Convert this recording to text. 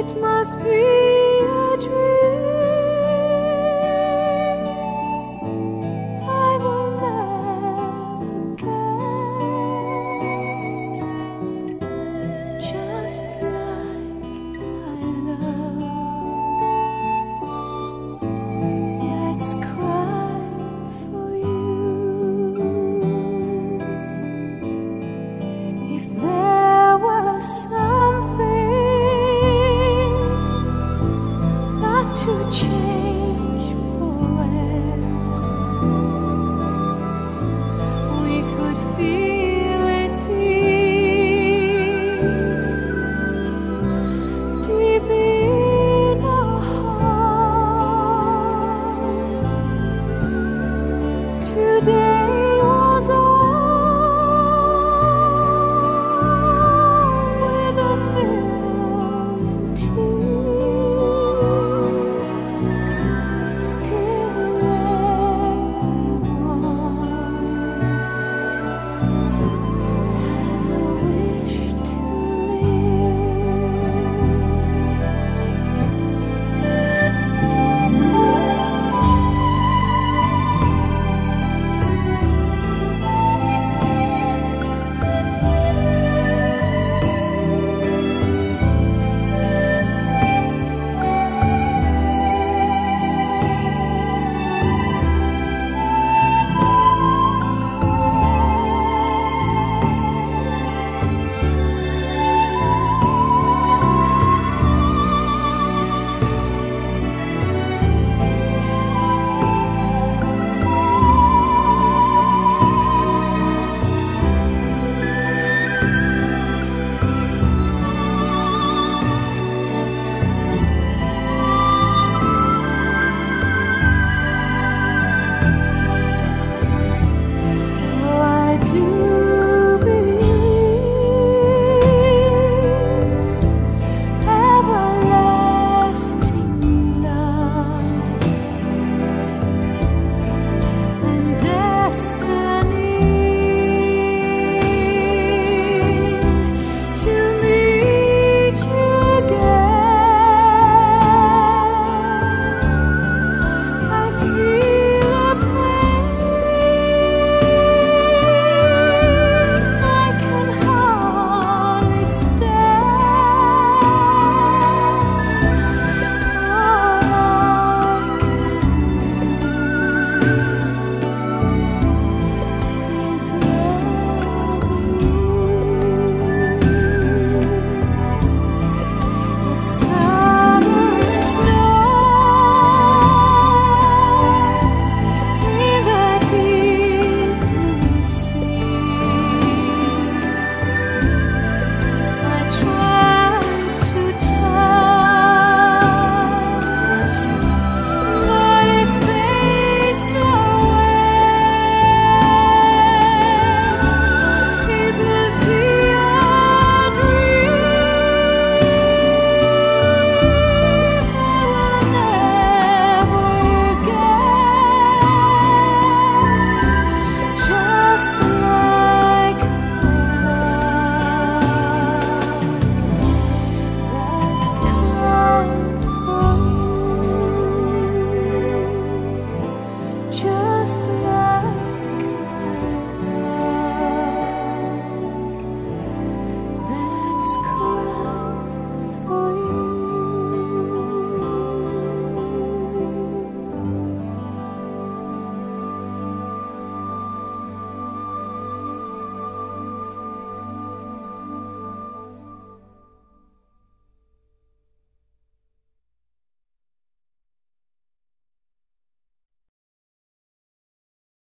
it must be a dream.